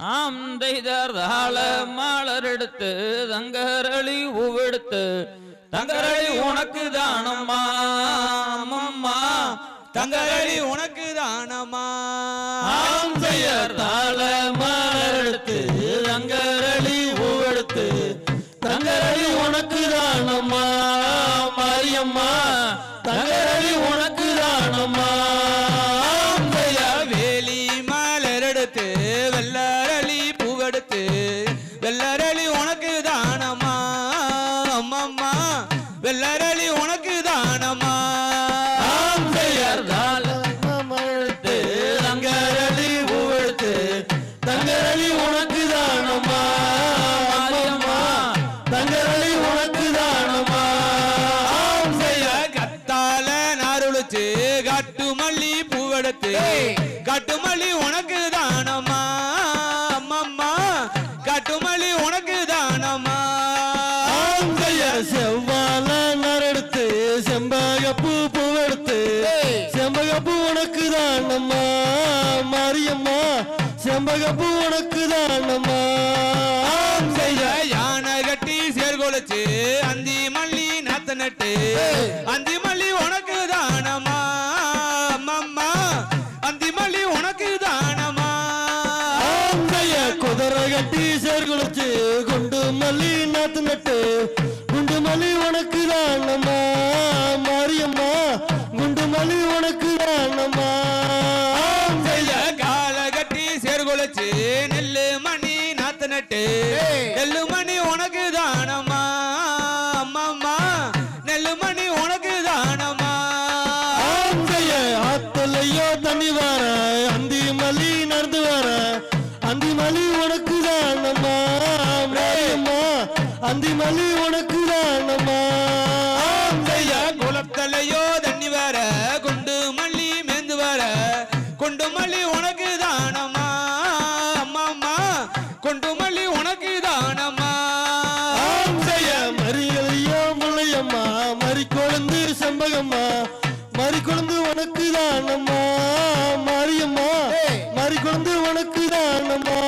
ஆம் தெய்தார் மாலர் எடுத்து தங்கரளி உவெடுத்து தங்கரளி உனக்கு தானம்மா அம்மம்மா தங்கரளி உனக்கு தானம்மா. ஆம் செய்யர் தாள மாலர் எடுத்து தங்கரளி உவெடுத்து தங்கரளி உனக்கு தானம்மா மாரியம்மா. தங்கரளி உனக்கு தானம்மா மாரியம்மா தங்கரளி உனக்கு தானம்மா கத்தால நாருளிச்சு காட்டு மல்லி பூவெடுத்து. காட்டு மல்லி உனக்கு தானம்மா அம்மம்மா. காட்டு மல்லி உனக்கு தானம்மா செவ்வாழ நரெடுத்து செம்பகப்பூ பூவெடுத்து. செம்பகப்பூ உனக்கு தானம்மா செம்பகப்பூ உனக்கு தானம்மா யானை கட்டி சேர்கொலைச்சு அந்தி மல்லி நாத்த நட்டு அந்தி மல்லி உனக்கு தானம்மா அம்மம்மா அந்தி மல்லி உனக்கு தானம்மா குதிரை கட்டி சேர்குளிச்சு குண்டு மல்லி நாத்து நட்டு குண்டு மல்லி உனக்கு தானம்மா மாரியம்மா குண்டு மல்லி உனக்கு தானம்மா நட்டு நெல்லு மணி உனக்கு தானம்மா? அம்மம்மா நெல்லு மணி உனக்கு தானம்மா? ஆத்தலையோ தண்ணி வர அந்தி மல்லி நடந்து வர. அந்தி மல்லி உனக்கு தானம்மா? அந்தி மல்லி உனக்கு தானம்மா? கொழுந்து உனக்கு தானம்மா மாரியம்மா மறி கொழுந்து உனக்கு தானம்மா.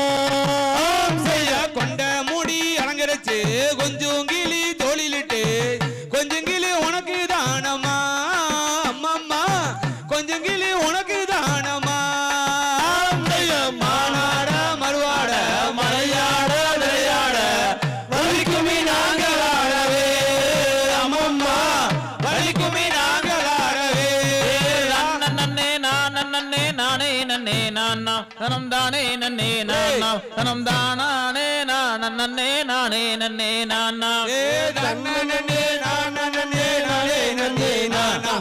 நன்னே நானா தனம் தானே நன்னே நானா தனம் தானே நான் நன்னே நானே நன்னே நானா ஏ தன்னனே நானனே நானே நன்னே நானா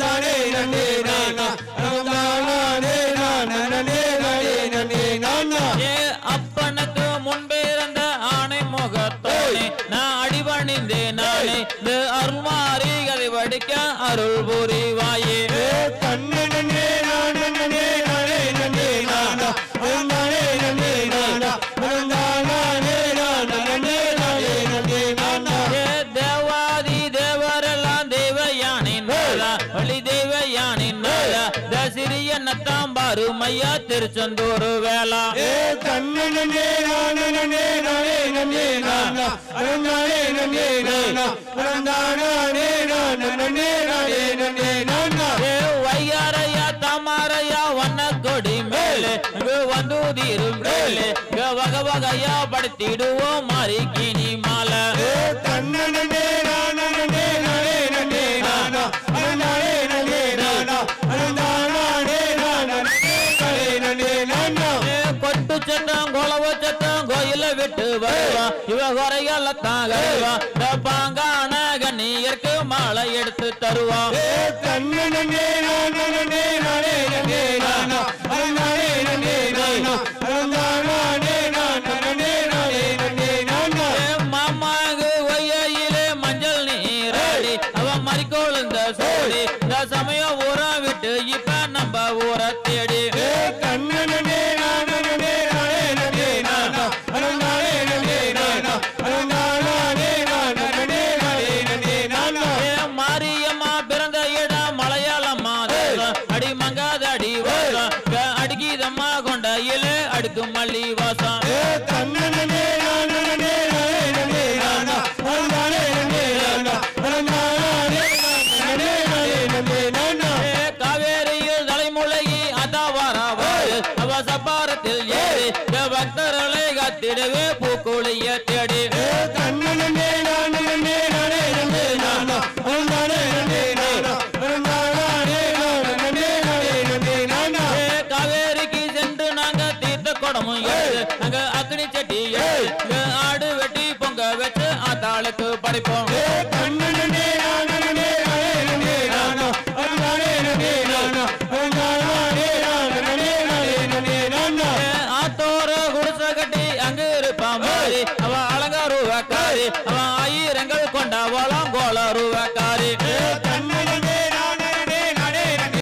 நானே நன்னே. நானா நானே நானனே நானே நன்னே நானா ஏ அப்பனுக்கு முன்பே இருந்த ஆணை முகத்தோனே நான் அடிபணிந்தே நானே. கதை படிக்க அருள் புரிவாயே. நானே நன்னே நானா ஏ வையாரையா தாமாரையா வண்ண கொடி மேலே வந்துதீரும் மேலே. வக வகையா படுத்திடுவோம் மாறிக்கினி குறைகள் தாகவா இந்த பாங்கான கண்ணியர்க்கு மாலை எடுத்து தருவா ஏ தன்னனே நானனே மாமாகு ஒய்யிலே மஞ்சள் நீராடி அவ மறிக்கொழுந்த சோடி இந்த சமயம் ஊரை விட்டு இப்ப நம்ம ஊரை தேடி சந்தோஷம் ஏ தன்னனே நானே நானா நானா நானே நானே நானா அவ சபாரத்தில் ஏறி ஏ பக்தர்களை கத்திடவே ஆடு வெட்டி பொங்க வச்சு ஆத்தாளுக்கு படைப்போம். கண்ணனே